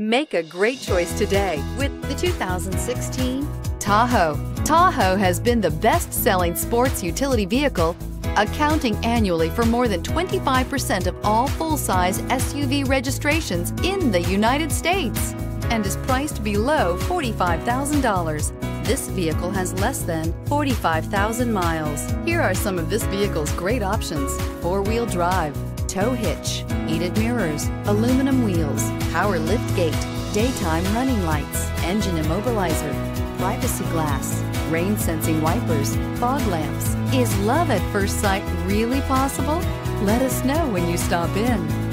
Make a great choice today with the 2016 Tahoe. Tahoe has been the best-selling sports utility vehicle, accounting annually for more than 25% of all full-size SUV registrations in the United States and is priced below $45,000. This vehicle has less than 45,000 miles. Here are some of this vehicle's great options. Four-wheel drive, tow hitch, heated mirrors, aluminum wheels, power lift gate, daytime running lights, engine immobilizer, privacy glass, rain sensing wipers, fog lamps. Is love at first sight really possible? Let us know when you stop in.